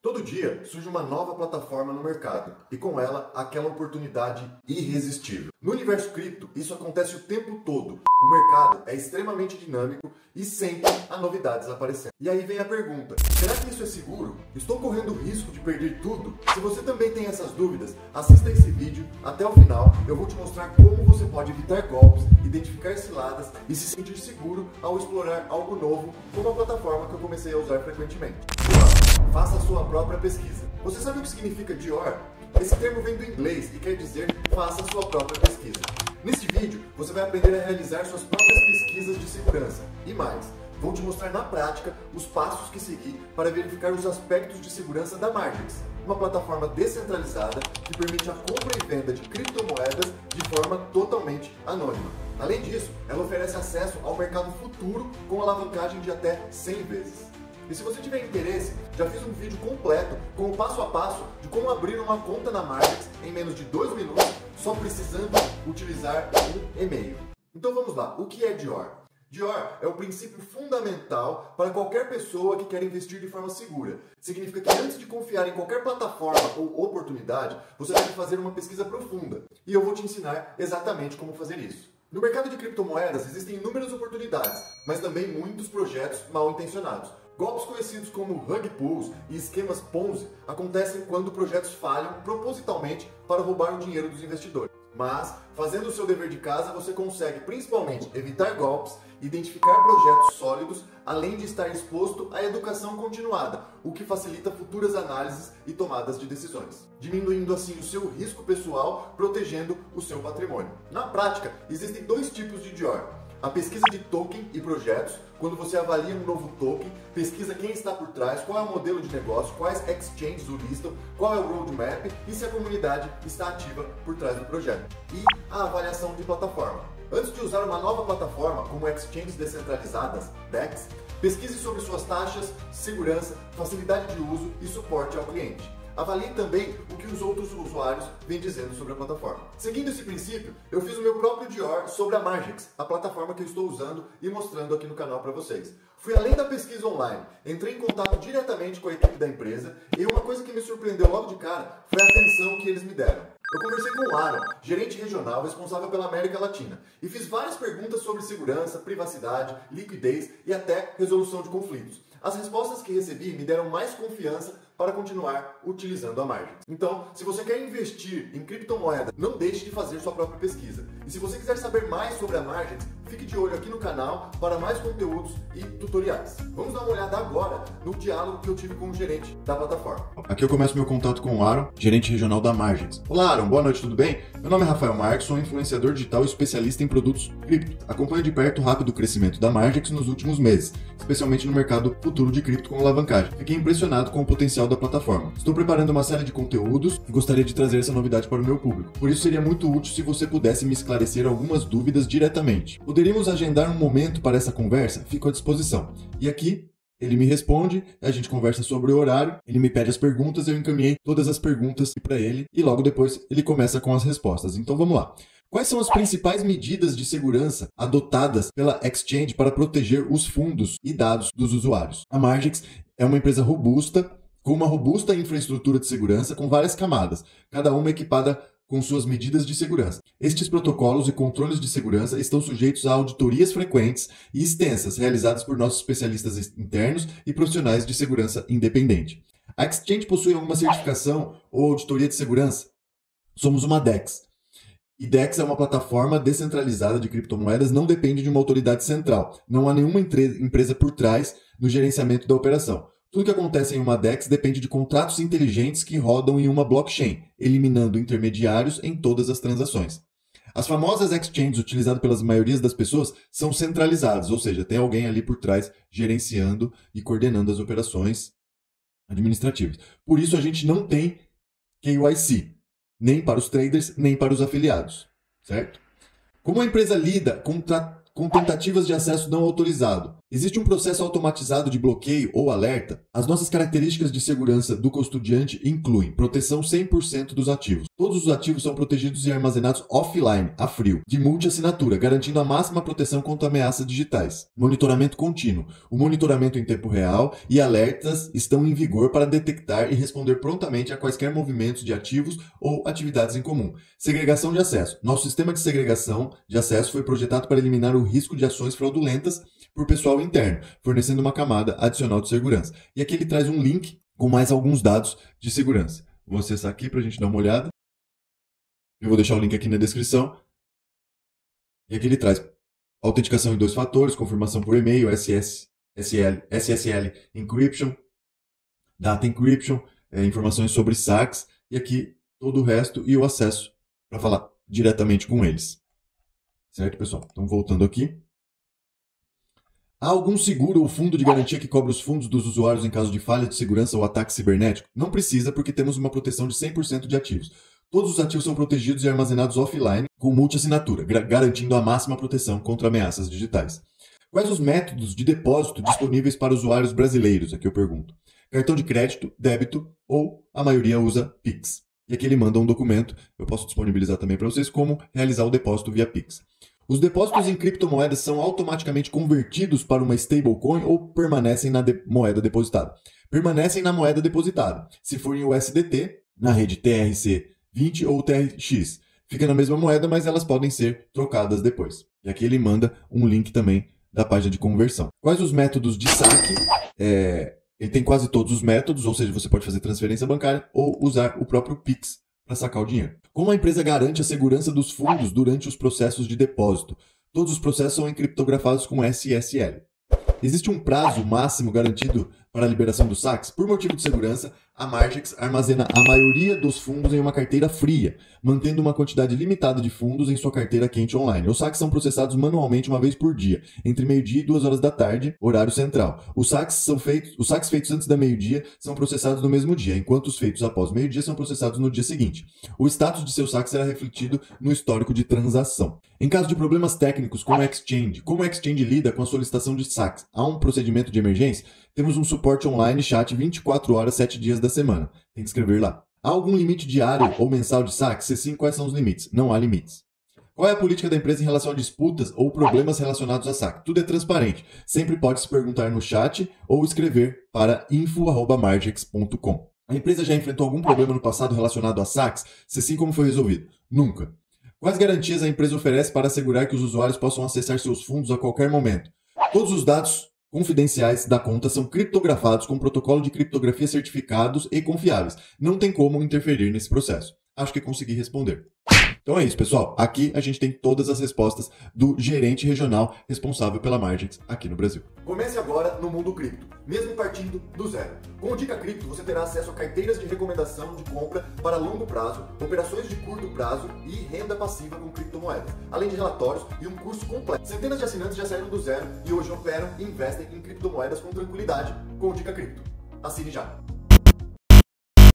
Todo dia surge uma nova plataforma no mercado e com ela aquela oportunidade irresistível. No universo cripto, isso acontece o tempo todo. O mercado é extremamente dinâmico e sempre há novidades aparecendo. E aí vem a pergunta: será que isso é seguro? Estou correndo o risco de perder tudo? Se você também tem essas dúvidas, assista esse vídeo até o final. Eu vou te mostrar como você pode evitar golpes, identificar ciladas e se sentir seguro ao explorar algo novo, como a plataforma que eu comecei a usar frequentemente. Faça a própria pesquisa. Você sabe o que significa Dior? Esse termo vem do inglês e quer dizer faça sua própria pesquisa. Neste vídeo, você vai aprender a realizar suas próprias pesquisas de segurança. E mais, vou te mostrar na prática os passos que seguir para verificar os aspectos de segurança da Margix, uma plataforma descentralizada que permite a compra e venda de criptomoedas de forma totalmente anônima. Além disso, ela oferece acesso ao mercado futuro com alavancagem de até 100 vezes. E se você tiver interesse, já fiz um vídeo completo com o passo a passo de como abrir uma conta na Margix em menos de dois minutos, só precisando utilizar um e-mail. Então vamos lá, o que é Dior? Dior é o princípio fundamental para qualquer pessoa que quer investir de forma segura. Significa que antes de confiar em qualquer plataforma ou oportunidade, você deve fazer uma pesquisa profunda. E eu vou te ensinar exatamente como fazer isso. No mercado de criptomoedas existem inúmeras oportunidades, mas também muitos projetos mal intencionados. Golpes conhecidos como rug pulls e esquemas Ponzi acontecem quando projetos falham propositalmente para roubar o dinheiro dos investidores. Mas, fazendo o seu dever de casa, você consegue principalmente evitar golpes, identificar projetos sólidos, além de estar exposto à educação continuada, o que facilita futuras análises e tomadas de decisões, diminuindo assim o seu risco pessoal, protegendo o seu patrimônio. Na prática, existem dois tipos de Dior a pesquisa de token e projetos, quando você avalia um novo token, pesquisa quem está por trás, qual é o modelo de negócio, quais exchanges o listam, qual é o roadmap e se a comunidade está ativa por trás do projeto. E a avaliação de plataforma. Antes de usar uma nova plataforma como exchanges descentralizadas, DEX, pesquise sobre suas taxas, segurança, facilidade de uso e suporte ao cliente. Avalie também o que os outros usuários vêm dizendo sobre a plataforma. Seguindo esse princípio, eu fiz o meu próprio Dior sobre a Margix, a plataforma que eu estou usando e mostrando aqui no canal para vocês. Fui além da pesquisa online, entrei em contato diretamente com a equipe da empresa e uma coisa que me surpreendeu logo de cara foi a atenção que eles me deram. Eu conversei com o Aaron, gerente regional responsável pela América Latina, e fiz várias perguntas sobre segurança, privacidade, liquidez e até resolução de conflitos. As respostas que recebi me deram mais confiança para continuar utilizando a margem. Então, se você quer investir em criptomoeda, não deixe de fazer sua própria pesquisa. E se você quiser saber mais sobre a margem, fique de olho aqui no canal para mais conteúdos e tutoriais. Vamos dar uma olhada agora no diálogo que eu tive com o gerente da plataforma. Aqui eu começo meu contato com o Aaron, gerente regional da Margins. Olá, Aaron, boa noite, tudo bem? Meu nome é Rafael Marques, sou influenciador digital e especialista em produtos cripto. Acompanho de perto o rápido crescimento da Margins nos últimos meses, especialmente no mercado futuro de cripto com alavancagem. Fiquei impressionado com o potencial da plataforma. Estou preparando uma série de conteúdos e gostaria de trazer essa novidade para o meu público. Por isso seria muito útil se você pudesse me esclarecer algumas dúvidas diretamente. Poderíamos agendar um momento para essa conversa? Fico à disposição. E aqui ele me responde, a gente conversa sobre o horário, ele me pede as perguntas, eu encaminhei todas as perguntas para ele e logo depois ele começa com as respostas. Então vamos lá. Quais são as principais medidas de segurança adotadas pela Exchange para proteger os fundos e dados dos usuários? A Margix é uma empresa robusta com uma robusta infraestrutura de segurança com várias camadas, cada uma equipada com suas medidas de segurança. Estes protocolos e controles de segurança estão sujeitos a auditorias frequentes e extensas realizadas por nossos especialistas internos e profissionais de segurança independente. A Exchange possui alguma certificação ou auditoria de segurança? Somos uma DEX. E DEX é uma plataforma descentralizada de criptomoedas, não depende de uma autoridade central. Não há nenhuma empresa por trás no gerenciamento da operação. Tudo que acontece em uma DEX depende de contratos inteligentes que rodam em uma blockchain, eliminando intermediários em todas as transações. As famosas exchanges utilizadas pelas maiorias das pessoas são centralizadas, ou seja, tem alguém ali por trás gerenciando e coordenando as operações administrativas. Por isso a gente não tem KYC, nem para os traders, nem para os afiliados, certo? Como a empresa lida com, com tentativas de acesso não autorizado? Existe um processo automatizado de bloqueio ou alerta? As nossas características de segurança do custodiante incluem proteção 100% dos ativos. Todos os ativos são protegidos e armazenados offline, a frio, de multi-assinatura, garantindo a máxima proteção contra ameaças digitais. Monitoramento contínuo. O monitoramento em tempo real e alertas estão em vigor para detectar e responder prontamente a quaisquer movimentos de ativos ou atividades em comum. Segregação de acesso. Nosso sistema de segregação de acesso foi projetado para eliminar o risco de ações fraudulentas por pessoal interno, fornecendo uma camada adicional de segurança. E aqui ele traz um link com mais alguns dados de segurança. Vou acessar aqui para a gente dar uma olhada. Eu vou deixar o link aqui na descrição. E aqui ele traz autenticação em dois fatores, confirmação por e-mail, SS, SL, SSL encryption, data encryption, é, informações sobre saques e aqui todo o resto e o acesso para falar diretamente com eles. Certo, pessoal? Então, voltando aqui. Há algum seguro ou fundo de garantia que cobre os fundos dos usuários em caso de falha de segurança ou ataque cibernético? Não precisa, porque temos uma proteção de 100% de ativos. Todos os ativos são protegidos e armazenados offline com multi-assinatura, garantindo a máxima proteção contra ameaças digitais. Quais os métodos de depósito disponíveis para usuários brasileiros? Aqui eu pergunto. Cartão de crédito, débito ou a maioria usa Pix. E aqui ele manda um documento, eu posso disponibilizar também para vocês como realizar o depósito via Pix. Os depósitos em criptomoedas são automaticamente convertidos para uma stablecoin ou permanecem na de moeda depositada? Permanecem na moeda depositada. Se for em USDT, na rede TRC20 ou TRX. Fica na mesma moeda, mas elas podem ser trocadas depois. E aqui ele manda um link também da página de conversão. Quais os métodos de saque? É, ele tem quase todos os métodos, ou seja, você pode fazer transferência bancária ou usar o próprio Pix para sacar o dinheiro. Como a empresa garante a segurança dos fundos durante os processos de depósito? Todos os processos são encriptografados com SSL. Existe um prazo máximo garantido para a liberação dos saques? Por motivo de segurança, a Margex armazena a maioria dos fundos em uma carteira fria, mantendo uma quantidade limitada de fundos em sua carteira quente online. Os saques são processados manualmente uma vez por dia, entre meio-dia e duas horas da tarde, horário central. Os saques, são feitos, os saques feitos antes da meio-dia são processados no mesmo dia, enquanto os feitos após meio-dia são processados no dia seguinte. O status de seu saque será refletido no histórico de transação. Em caso de problemas técnicos com o Exchange, como o Exchange lida com a solicitação de saques? Há um procedimento de emergência? Temos um suporte online chat 24 horas, 7 dias da semana. Tem que escrever lá. Há algum limite diário ou mensal de saque? Se sim, quais são os limites? Não há limites. Qual é a política da empresa em relação a disputas ou problemas relacionados a saque? Tudo é transparente. Sempre pode se perguntar no chat ou escrever para info.margex.com. A empresa já enfrentou algum problema no passado relacionado a saques? Se sim, como foi resolvido? Nunca. Quais garantias a empresa oferece para assegurar que os usuários possam acessar seus fundos a qualquer momento? Todos os dados confidenciais da conta são criptografados com protocolo de criptografia certificados e confiáveis. Não tem como interferir nesse processo. Acho que consegui responder. Então é isso, pessoal. Aqui a gente tem todas as respostas do gerente regional responsável pela Margins aqui no Brasil. Comece agora no mundo cripto, mesmo partindo do zero. Com o Dica Cripto, você terá acesso a carteiras de recomendação de compra para longo prazo, operações de curto prazo e renda passiva com criptomoedas, além de relatórios e um curso completo. Centenas de assinantes já saíram do zero e hoje operam e investem em criptomoedas com tranquilidade com o Dica Cripto. Assine já!